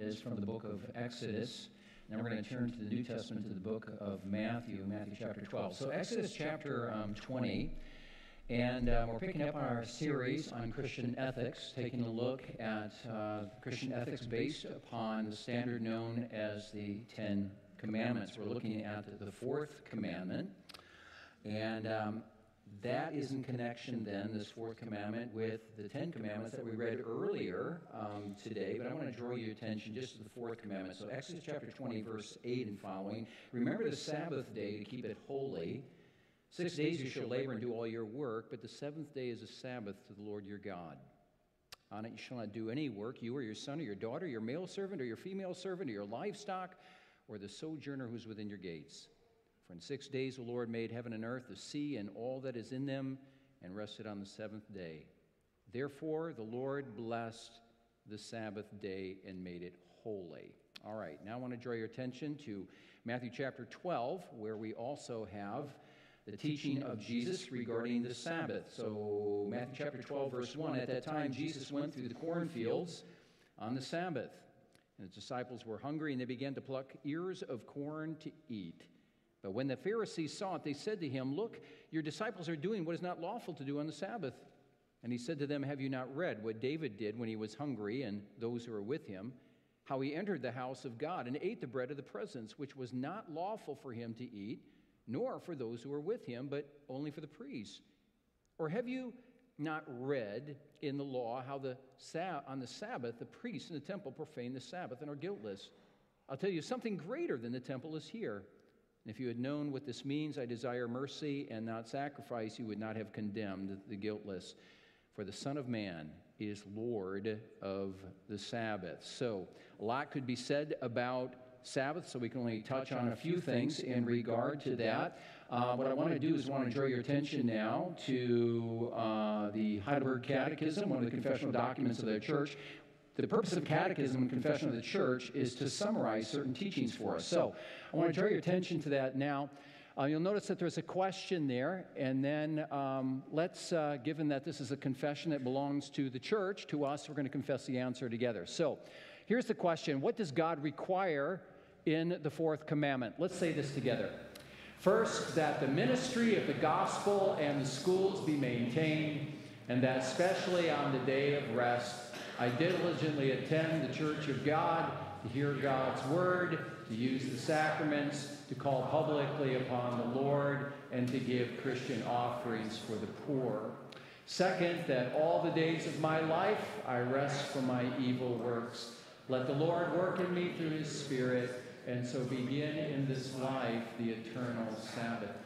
is from the book of Exodus. Now we're going to turn to the New Testament to the book of Matthew, Matthew chapter 12. So, Exodus chapter um, 20, and uh, we're picking up our series on Christian ethics, taking a look at uh, Christian ethics based upon the standard known as the Ten Commandments. We're looking at the fourth commandment. And um, that is in connection then, this fourth commandment, with the Ten Commandments that we read earlier um, today. But I want to draw your attention just to the fourth commandment. So, Exodus chapter 20, verse 8 and following. Remember the Sabbath day to keep it holy. Six days you shall labor and do all your work, but the seventh day is a Sabbath to the Lord your God. On it you shall not do any work, you or your son or your daughter, your male servant or your female servant, or your livestock, or the sojourner who's within your gates. For in six days the Lord made heaven and earth, the sea, and all that is in them, and rested on the seventh day. Therefore the Lord blessed the Sabbath day and made it holy. All right, now I want to draw your attention to Matthew chapter 12, where we also have the teaching of Jesus regarding the Sabbath. So, Matthew chapter 12, verse 1 At that time, Jesus went through the cornfields on the Sabbath. And his disciples were hungry, and they began to pluck ears of corn to eat. But when the Pharisees saw it, they said to him, Look, your disciples are doing what is not lawful to do on the Sabbath. And he said to them, Have you not read what David did when he was hungry and those who were with him? How he entered the house of God and ate the bread of the presence, which was not lawful for him to eat, nor for those who were with him, but only for the priests. Or have you not read in the law how the, on the Sabbath the priests in the temple profane the Sabbath and are guiltless? I'll tell you, something greater than the temple is here. If you had known what this means, I desire mercy and not sacrifice, you would not have condemned the guiltless. For the Son of Man is Lord of the Sabbath. So, a lot could be said about Sabbath, so we can only touch on a few things in regard to that. Uh, what I want to do is want to draw your attention now to uh, the Heidelberg Catechism, one of the confessional documents of the church, the purpose of catechism and confession of the church is to summarize certain teachings for us. So I want to draw your attention to that now. Uh, you'll notice that there's a question there, and then um, let's, uh, given that this is a confession that belongs to the church, to us, we're going to confess the answer together. So here's the question What does God require in the fourth commandment? Let's say this together. First, that the ministry of the gospel and the schools be maintained, and that especially on the day of rest, I diligently attend the church of God to hear God's word, to use the sacraments, to call publicly upon the Lord, and to give Christian offerings for the poor. Second, that all the days of my life I rest from my evil works. Let the Lord work in me through his Spirit, and so begin in this life the eternal Sabbath.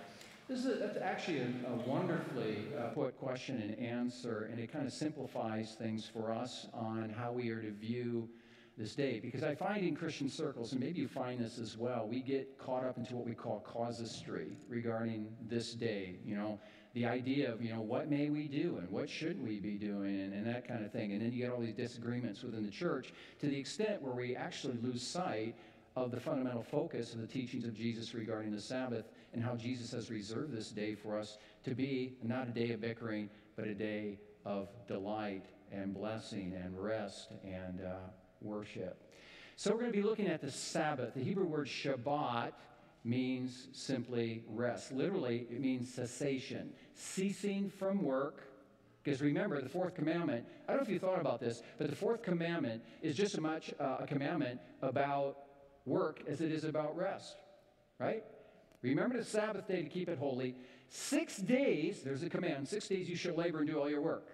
This is a, actually a, a wonderfully uh, put question and answer, and it kind of simplifies things for us on how we are to view this day. Because I find in Christian circles, and maybe you find this as well, we get caught up into what we call casuistry regarding this day. You know, the idea of, you know, what may we do and what should we be doing and, and that kind of thing. And then you get all these disagreements within the church to the extent where we actually lose sight of the fundamental focus of the teachings of Jesus regarding the Sabbath and how Jesus has reserved this day for us to be not a day of bickering, but a day of delight and blessing and rest and uh, worship. So we're going to be looking at the Sabbath. The Hebrew word Shabbat means simply rest. Literally, it means cessation, ceasing from work. Because remember, the fourth commandment, I don't know if you thought about this, but the fourth commandment is just as much uh, a commandment about work as it is about rest, right? Remember the Sabbath day to keep it holy. Six days, there's a command, six days you shall labor and do all your work.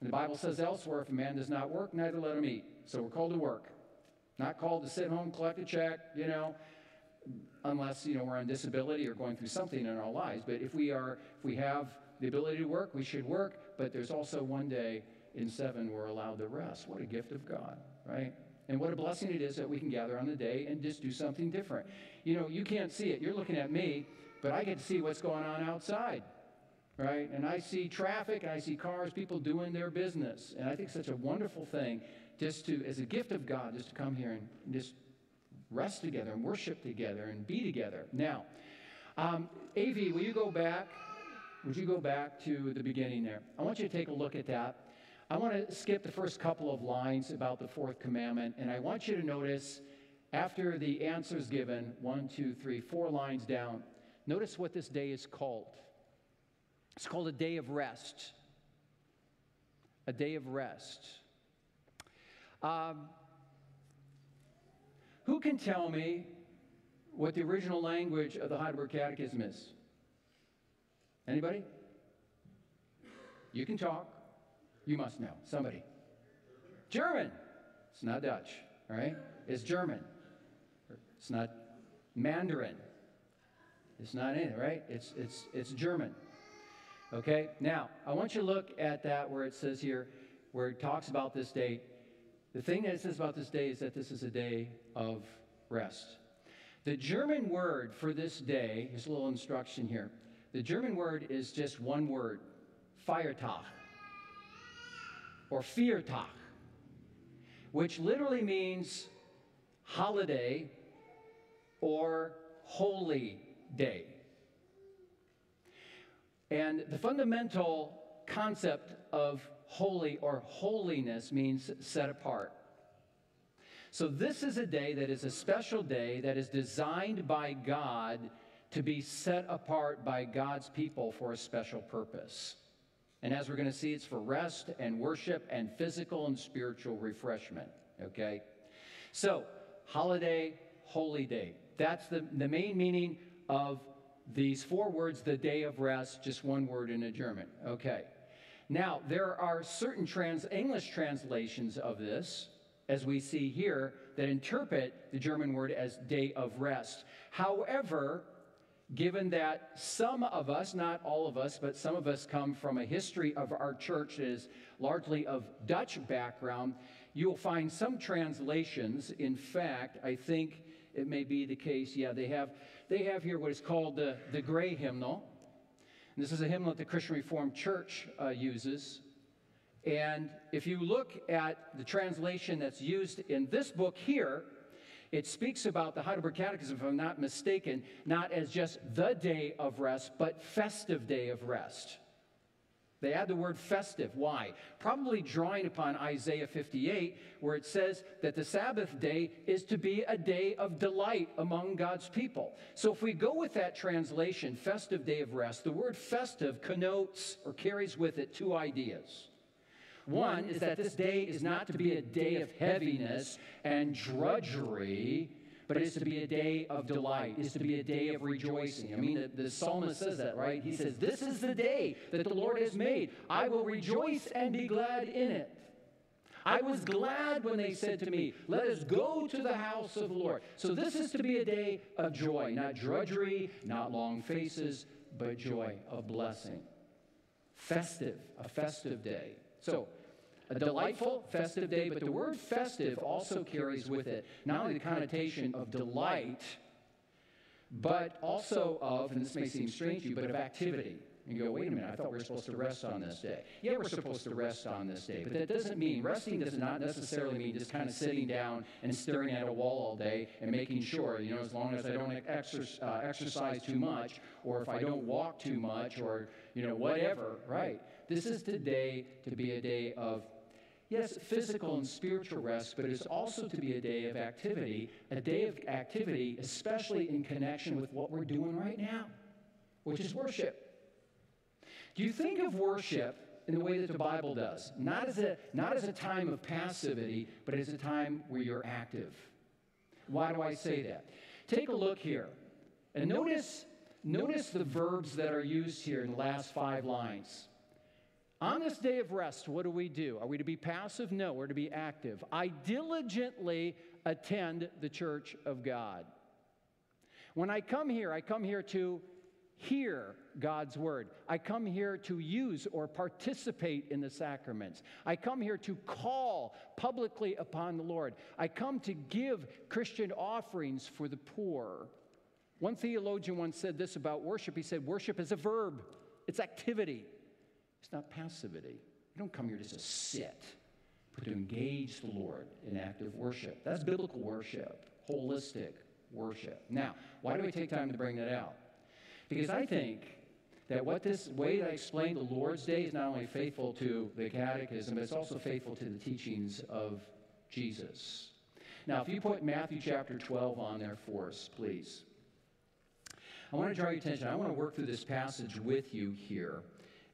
And the Bible says elsewhere, if a man does not work, neither let him eat. So we're called to work. Not called to sit home, collect a check, you know, unless, you know, we're on disability or going through something in our lives. But if we are, if we have the ability to work, we should work. But there's also one day in seven we're allowed to rest. What a gift of God, right? And what a blessing it is that we can gather on the day and just do something different. You know, you can't see it. You're looking at me, but I get to see what's going on outside, right? And I see traffic, I see cars, people doing their business. And I think such a wonderful thing just to, as a gift of God, just to come here and just rest together and worship together and be together. Now, um, AV, will you go back? Would you go back to the beginning there? I want you to take a look at that. I want to skip the first couple of lines about the fourth commandment, and I want you to notice after the answers given one, two, three, four lines down, notice what this day is called. It's called a day of rest. A day of rest. Um, who can tell me what the original language of the Heidelberg Catechism is? Anybody? You can talk. You must know. Somebody. German. It's not Dutch, right? It's German. It's not Mandarin. It's not anything, right? It's, it's, it's German. Okay? Now, I want you to look at that where it says here, where it talks about this day. The thing that it says about this day is that this is a day of rest. The German word for this day, here's a little instruction here. The German word is just one word, Feiertag or Viertag, which literally means holiday or holy day. And the fundamental concept of holy or holiness means set apart. So, this is a day that is a special day that is designed by God to be set apart by God's people for a special purpose. And as we're going to see, it's for rest and worship and physical and spiritual refreshment. Okay? So, holiday, holy day. That's the, the main meaning of these four words, the day of rest, just one word in a German. Okay. Now, there are certain trans, English translations of this, as we see here, that interpret the German word as day of rest. However, given that some of us, not all of us, but some of us come from a history of our church that is largely of Dutch background, you'll find some translations. In fact, I think it may be the case, yeah, they have, they have here what is called the, the gray hymnal. And this is a hymnal that the Christian Reformed Church uh, uses. And if you look at the translation that's used in this book here, it speaks about the Heidelberg Catechism, if I'm not mistaken, not as just the day of rest, but festive day of rest. They add the word festive. Why? Probably drawing upon Isaiah 58, where it says that the Sabbath day is to be a day of delight among God's people. So if we go with that translation, festive day of rest, the word festive connotes or carries with it two ideas. One is that this day is not to be a day of heaviness and drudgery, but it's to be a day of delight, it's to be a day of rejoicing. I mean, the, the, psalmist says that, right? He says, This is the day that the Lord has made. I will rejoice and be glad in it. I was glad when they said to me, Let us go to the house of the Lord. So this is to be a day of joy, not drudgery, not long faces, but joy of blessing. Festive, a festive day. So, a delightful, festive day, but the word festive also carries with it not only the connotation of delight, but also of, and this may seem strange to you, but of activity. And you go, wait a minute, I thought we were supposed to rest on this day. Yeah, we're supposed to rest on this day, but that doesn't mean, resting does not necessarily mean just kind of sitting down and staring at a wall all day and making sure, you know, as long as I don't uh, exercise too much, or if I don't walk too much, or, you know, whatever, right? This is today to be a day of, yes, physical and spiritual rest, but it's also to be a day of activity, a day of activity, especially in connection with what we're doing right now, which is worship. Do you think of worship in the way that the Bible does? Not as a, not as a time of passivity, but as a time where you're active. Why do I say that? Take a look here and notice, notice the verbs that are used here in the last five lines. On this day of rest, what do we do? Are we to be passive? No, we're to be active. I diligently attend the church of God. When I come here, I come here to hear God's word. I come here to use or participate in the sacraments. I come here to call publicly upon the Lord. I come to give Christian offerings for the poor. One theologian once said this about worship. He said, Worship is a verb, it's activity. It's not passivity. You don't come here just to sit, but to engage the Lord in active worship. That's biblical worship, holistic worship. Now, why do we take time to bring that out? Because I think that what this way that I explained the Lord's Day is not only faithful to the Catechism, but it's also faithful to the teachings of Jesus. Now, if you put Matthew chapter 12 on there for us, please. I want to draw your attention. I want to work through this passage with you here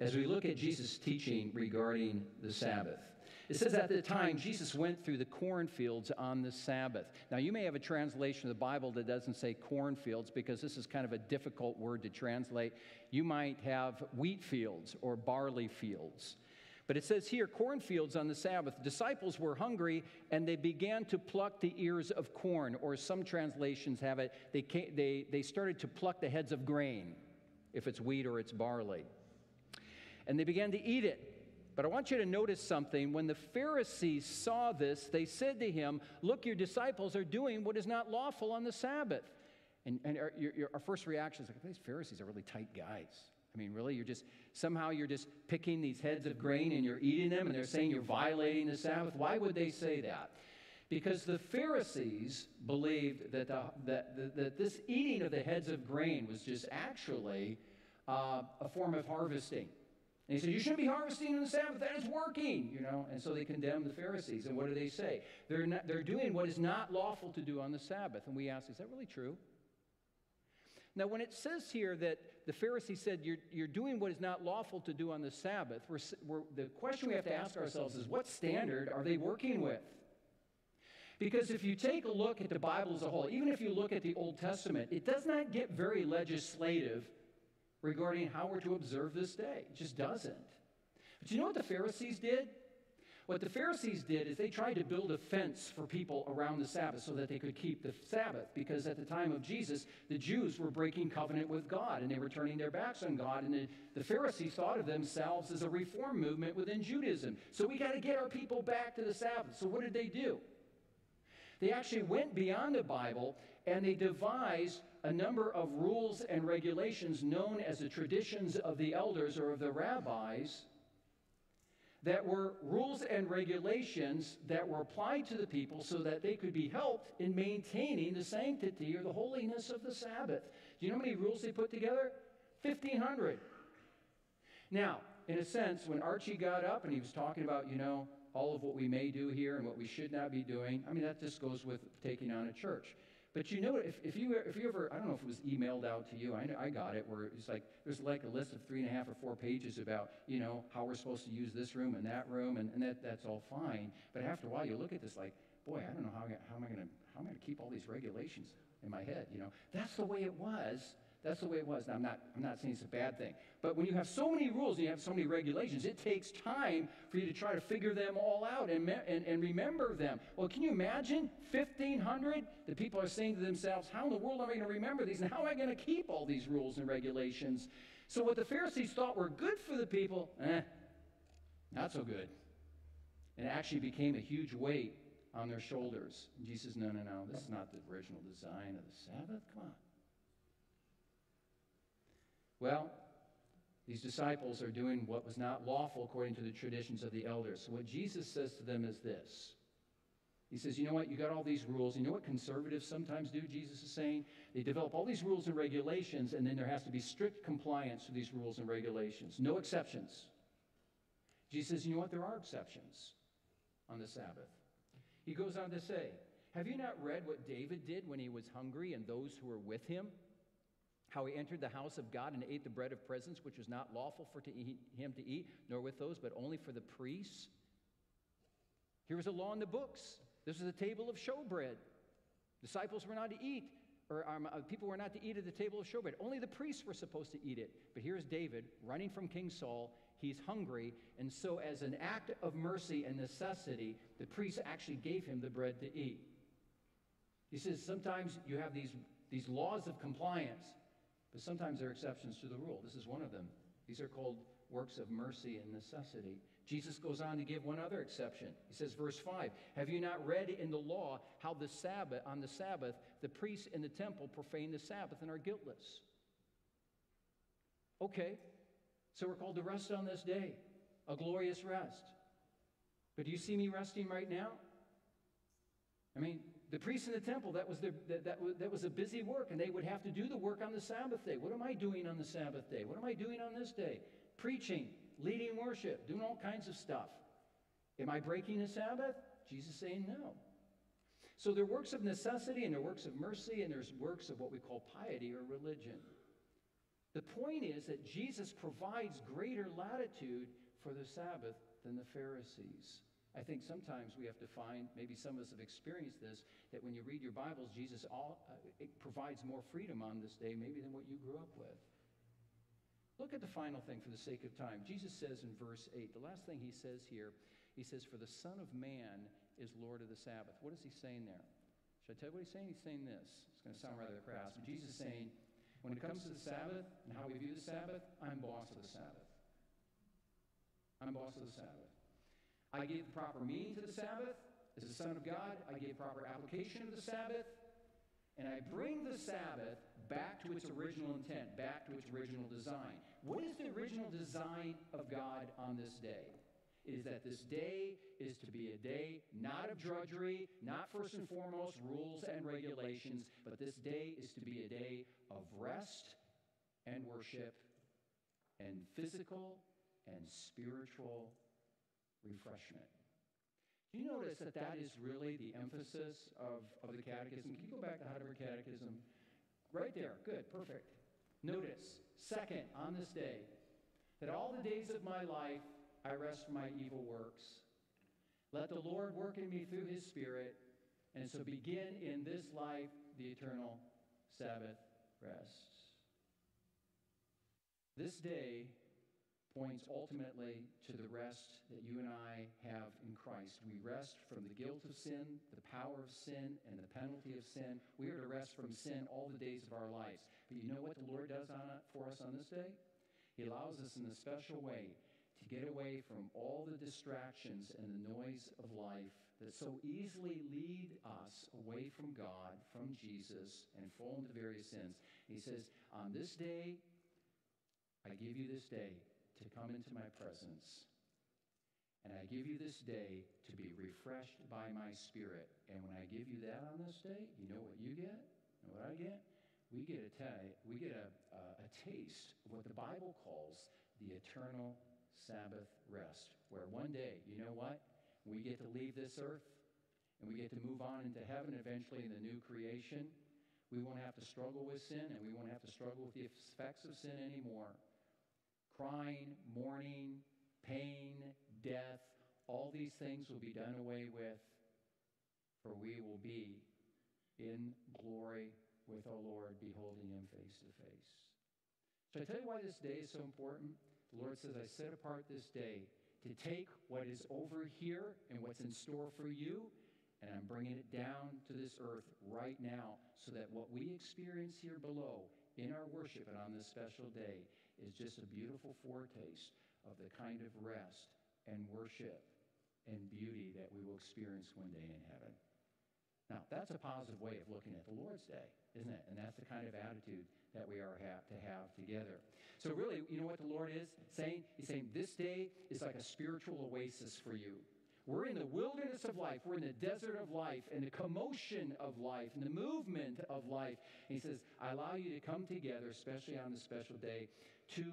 as we look at Jesus' teaching regarding the Sabbath. It says at the time, Jesus went through the cornfields on the Sabbath. Now, you may have a translation of the Bible that doesn't say cornfields because this is kind of a difficult word to translate. You might have wheat fields or barley fields. But it says here, cornfields on the Sabbath. Disciples were hungry and they began to pluck the ears of corn, or some translations have it, they, came, they, they started to pluck the heads of grain, if it's wheat or it's barley. And they began to eat it. But I want you to notice something. When the Pharisees saw this, they said to him, Look, your disciples are doing what is not lawful on the Sabbath. And, and our, your, our first reaction is like, these Pharisees are really tight guys. I mean, really, you're just somehow you're just picking these heads of grain and you're eating them, and they're saying you're violating the Sabbath. Why would they say that? Because the Pharisees believed that, the, that, that, that this eating of the heads of grain was just actually uh, a form of harvesting. And he said, You shouldn't be harvesting on the Sabbath. That is working, you know. And so they condemned the Pharisees. And what do they say? They're, not, they're doing what is not lawful to do on the Sabbath. And we ask, Is that really true? Now, when it says here that the Pharisees said you're, you're doing what is not lawful to do on the Sabbath, we're, we're, the question we have to ask ourselves is what standard are they working with? Because if you take a look at the Bible as a whole, even if you look at the Old Testament, it does not get very legislative regarding how we're to observe this day. It just doesn't. But you know what the Pharisees did? What the Pharisees did is they tried to build a fence for people around the Sabbath so that they could keep the Sabbath. Because at the time of Jesus, the Jews were breaking covenant with God and they were turning their backs on God. And the, the Pharisees thought of themselves as a reform movement within Judaism. So we got to get our people back to the Sabbath. So what did they do? They actually went beyond the Bible and they devised a number of rules and regulations known as the traditions of the elders or of the rabbis that were rules and regulations that were applied to the people so that they could be helped in maintaining the sanctity or the holiness of the Sabbath. Do you know how many rules they put together? 1,500. Now, in a sense, when Archie got up and he was talking about, you know, all of what we may do here and what we should not be doing, I mean, that just goes with taking on a church. But you know, if, if, you, if you ever, I don't know if it was emailed out to you, I, I got it, where it's like, there's like a list of three and a half or four pages about, you know, how we're supposed to use this room and that room, and, and that, that's all fine. But after a while, you look at this like, boy, I don't know how, how am I going to, how am I going to keep all these regulations in my head, you know? That's the way it was that's the way it was. Now, I'm not, I'm not saying it's a bad thing. But when you have so many rules and you have so many regulations, it takes time for you to try to figure them all out and, and, and remember them. Well, can you imagine 1,500? The people are saying to themselves, How in the world am I going to remember these? And how am I going to keep all these rules and regulations? So, what the Pharisees thought were good for the people, eh, not so good. It actually became a huge weight on their shoulders. Jesus, no, no, no, this is not the original design of the Sabbath. Come on. Well, these disciples are doing what was not lawful according to the traditions of the elders. So, what Jesus says to them is this He says, You know what? You got all these rules. You know what conservatives sometimes do, Jesus is saying? They develop all these rules and regulations, and then there has to be strict compliance to these rules and regulations. No exceptions. Jesus says, You know what? There are exceptions on the Sabbath. He goes on to say, Have you not read what David did when he was hungry and those who were with him? How he entered the house of God and ate the bread of presence, which was not lawful for to eat, him to eat, nor with those, but only for the priests. Here was a law in the books. This was a table of showbread. Disciples were not to eat, or um, uh, people were not to eat at the table of showbread. Only the priests were supposed to eat it. But here's David running from King Saul. He's hungry, and so, as an act of mercy and necessity, the priests actually gave him the bread to eat. He says sometimes you have these, these laws of compliance sometimes there are exceptions to the rule. This is one of them. These are called works of mercy and necessity. Jesus goes on to give one other exception. He says, verse 5 Have you not read in the law how the Sabbath, on the Sabbath, the priests in the temple profane the Sabbath and are guiltless? Okay, so we're called to rest on this day, a glorious rest. But do you see me resting right now? I mean, the priests in the temple, that was, their, that, that, was, that was a busy work, and they would have to do the work on the Sabbath day. What am I doing on the Sabbath day? What am I doing on this day? Preaching, leading worship, doing all kinds of stuff. Am I breaking the Sabbath? Jesus saying no. So there are works of necessity, and there are works of mercy, and there's works of what we call piety or religion. The point is that Jesus provides greater latitude for the Sabbath than the Pharisees. I think sometimes we have to find, maybe some of us have experienced this, that when you read your Bibles, Jesus all, uh, provides more freedom on this day maybe than what you grew up with. Look at the final thing for the sake of time. Jesus says in verse 8, the last thing he says here, he says, For the Son of Man is Lord of the Sabbath. What is he saying there? Should I tell you what he's saying? He's saying this. It's going to sound rather crass, but Jesus is saying, when it comes to the Sabbath and how we view the Sabbath, I'm boss of the Sabbath. I'm boss of the Sabbath. I give proper meaning to the Sabbath. As the Son of God, I give proper application of the Sabbath. And I bring the Sabbath back to its original intent, back to its original design. What is the original design of God on this day? is that this day is to be a day not of drudgery, not first and foremost rules and regulations, but this day is to be a day of rest and worship and physical and spiritual refreshment. Do you notice that that is really the emphasis of, of the catechism? Can you go back to Heidelberg Catechism? Right there. Good. Perfect. Notice, second, on this day, that all the days of my life I rest from my evil works. Let the Lord work in me through his Spirit, and so begin in this life the eternal Sabbath rest. This day points ultimately to the rest that you and I have in Christ. We rest from the guilt of sin, the power of sin, and the penalty of sin. We are to rest from sin all the days of our lives. But you know what the Lord does on, for us on this day? He allows us in a special way to get away from all the distractions and the noise of life that so easily lead us away from God, from Jesus, and fall into various sins. He says, On this day, I give you this day to come into my presence. And I give you this day to be refreshed by my spirit. And when I give you that on this day, you know what you get? And what I get? We get a, ta- we get a, a, a taste of what the Bible calls the eternal Sabbath rest, where one day, you know what? We get to leave this earth and we get to move on into heaven eventually in the new creation. We won't have to struggle with sin and we won't have to struggle with the effects of sin anymore. Crying, mourning, pain, death, all these things will be done away with, for we will be in glory with our Lord, beholding Him face to face. So I tell you why this day is so important? The Lord says, I set apart this day to take what is over here and what's in store for you, and I'm bringing it down to this earth right now so that what we experience here below in our worship and on this special day is just a beautiful foretaste of the kind of rest and worship and beauty that we will experience one day in heaven. Now, that's a positive way of looking at the Lord's Day, isn't it? And that's the kind of attitude that we are have to have together. So, really, you know what the Lord is saying? He's saying this day is like a spiritual oasis for you. We're in the wilderness of life. We're in the desert of life and the commotion of life and the movement of life. And he says, I allow you to come together, especially on this special day, to,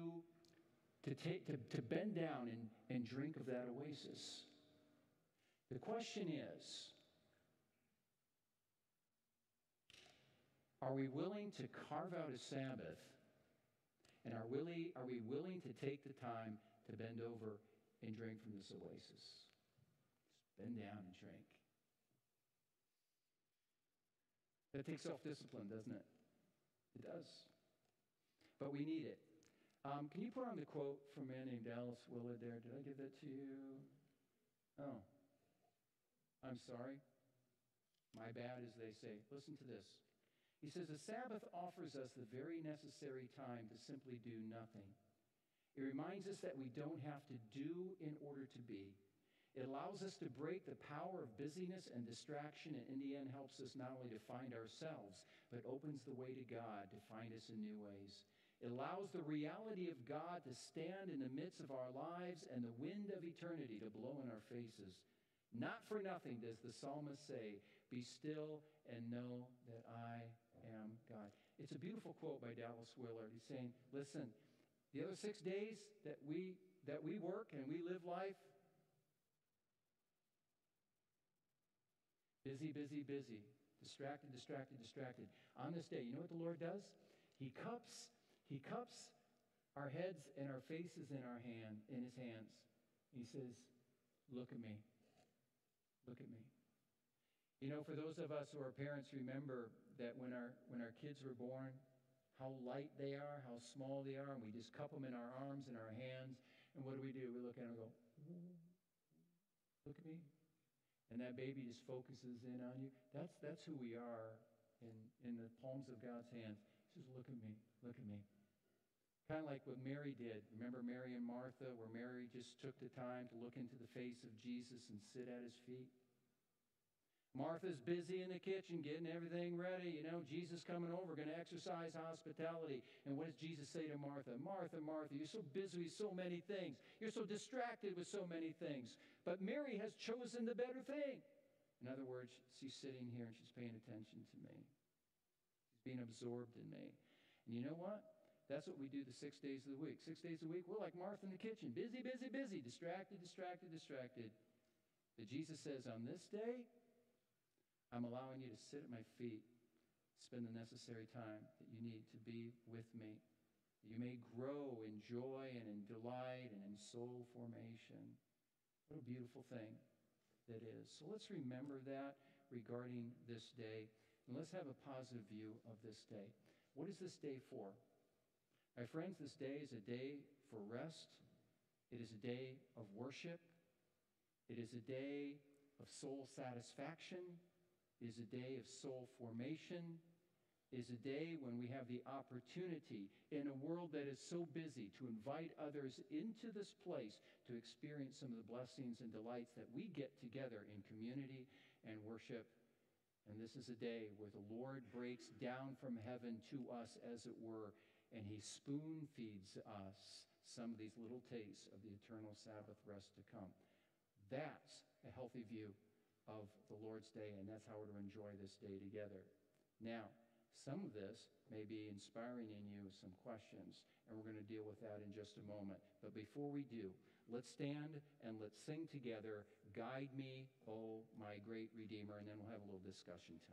to, take, to, to bend down and, and drink of that oasis. The question is, Are we willing to carve out a Sabbath? And are, we, are we willing to take the time to bend over and drink from this oasis? Bend down and drink. That takes self discipline, doesn't it? It does. But we need it. Um, can you put on the quote from a man named Dallas Willard there? Did I give that to you? Oh. I'm sorry. My bad, as they say. Listen to this. He says, The Sabbath offers us the very necessary time to simply do nothing. It reminds us that we don't have to do in order to be. It allows us to break the power of busyness and distraction, and in the end, helps us not only to find ourselves, but opens the way to God to find us in new ways. It allows the reality of God to stand in the midst of our lives and the wind of eternity to blow in our faces Not for nothing does the psalmist say, Be still and know that I am God. It's a beautiful quote by Dallas Willard. He's saying, Listen, the other six days that we, that we work and we live life, busy, busy, busy, distracted, distracted, distracted. On this day, you know what the Lord does? He cups, he cups our heads and our faces in our hand, in his hands. He says, Look at me. Look at me. You know, for those of us who are parents, remember that when our, when our kids were born, how light they are, how small they are, and we just cup them in our arms and our hands. And what do we do? We look at them and go, Look at me. And that baby just focuses in on you. That's, that's who we are in, in the palms of God's hands. He says, Look at me. Look at me. Kind of like what Mary did. Remember Mary and Martha, where Mary just took the time to look into the face of Jesus and sit at his feet? Martha's busy in the kitchen getting everything ready. You know, Jesus coming over, going to exercise hospitality. And what does Jesus say to Martha? Martha, Martha, you're so busy with so many things. You're so distracted with so many things. But Mary has chosen the better thing. In other words, she's sitting here and she's paying attention to me. She's being absorbed in me. And you know what? That's what we do the six days of the week. Six days a week, we're like Martha in the kitchen busy, busy, busy, distracted, distracted, distracted. But Jesus says, on this day, I'm allowing you to sit at my feet, spend the necessary time that you need to be with me. You may grow in joy and in delight and in soul formation. What a beautiful thing that is. So let's remember that regarding this day. And let's have a positive view of this day. What is this day for? My friends, this day is a day for rest. It is a day of worship. It is a day of soul satisfaction is a day of soul formation, is a day when we have the opportunity in a world that is so busy to invite others into this place to experience some of the blessings and delights that we get together in community and worship. And this is a day where the Lord breaks down from heaven to us, as it were, and he spoon feeds us some of these little tastes of the eternal Sabbath rest to come. That's a healthy view of the Lord's Day, and that's how we're to enjoy this day together. Now, some of this may be inspiring in you some questions, and we're going to deal with that in just a moment. But before we do, let's stand and let's sing together, Guide Me, O my great Redeemer, and then we'll have a little discussion time.